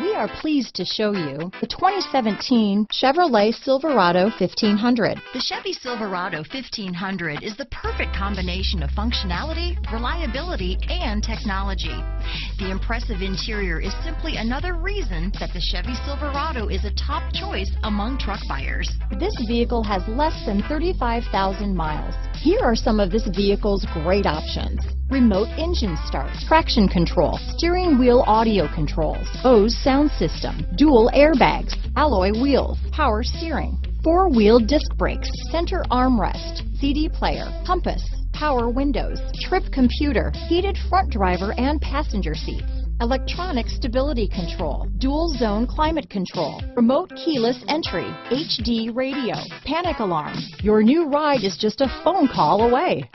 We are pleased to show you the 2017 Chevrolet Silverado 1500. The Chevy Silverado 1500 is the perfect combination of functionality, reliability, and technology. The impressive interior is simply another reason that the Chevy Silverado is a top choice among truck buyers. This vehicle has less than 35,000 miles. Here are some of this vehicle's great options. Remote engine start, traction control, steering wheel audio controls, Bose sound system, dual airbags, alloy wheels, power steering, four-wheel disc brakes, center armrest, CD player, compass, power windows, trip computer, heated front driver and passenger seats, electronic stability control, dual zone climate control, remote keyless entry, HD radio, panic alarm. Your new ride is just a phone call away.